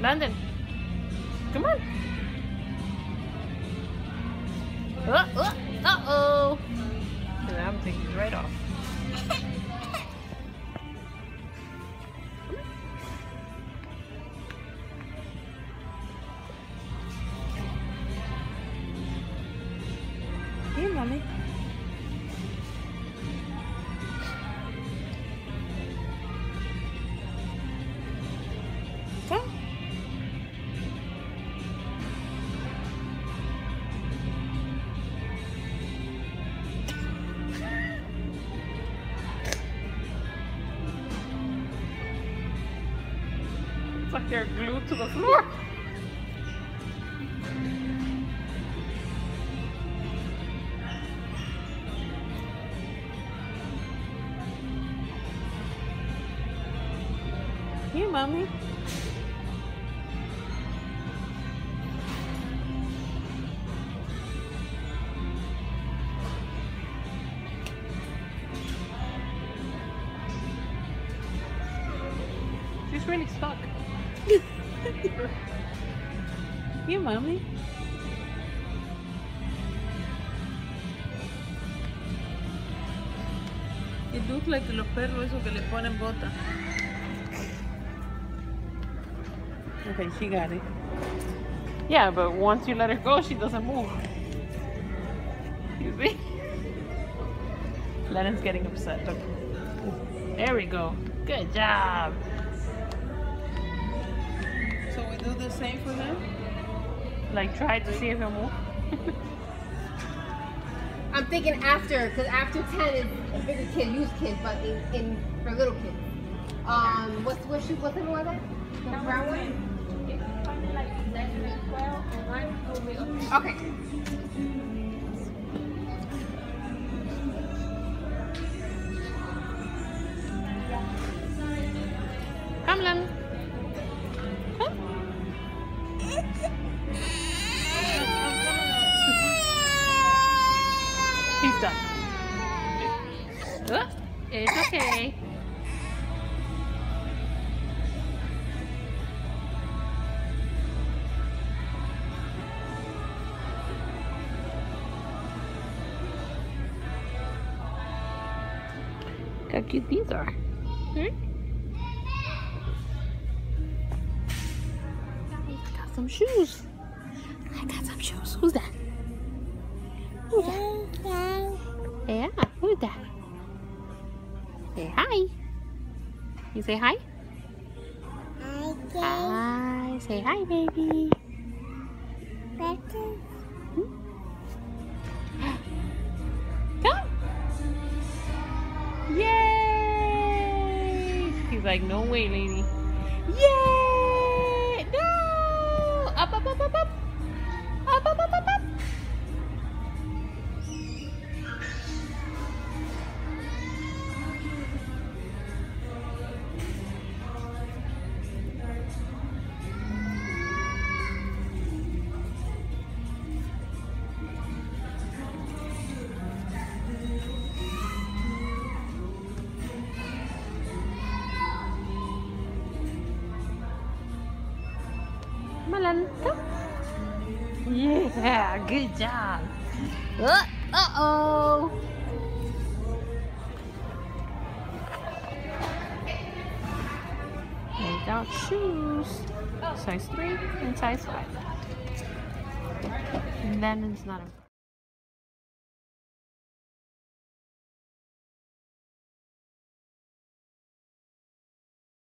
London. Come on. Uh oh. Uh oh. I'm taking right off. Here, mommy. It's like they're glued to the floor. Here, mommy. She's really stuck. Here, mommy. It looks like los perros esos que le ponen bota. Okay, she got it. Yeah, but once you let her go, she doesn't move. You see? Lennon's getting upset. Look. There we go. Good job. So we do the same for him? Like, try to see if he'll move. I'm thinking after, because after 10 is a bigger kid, used kid, but in, in for little kids. Um, what's what shoe? What's the one that? The brown one. Okay. He's done. Uh, it's okay. Look how cute these are. Hmm? Got some shoes. I got some shoes. Who's that? Who's that? Yeah, who's that? Say hi. You say hi? Hi. Say hi, baby. Hmm? Come. Yay! He's like, no way, lady. Yay! Malan, come. Yeah, good job. Uh, uh-oh. They got shoes. Size 3 and size 5. And then it's not a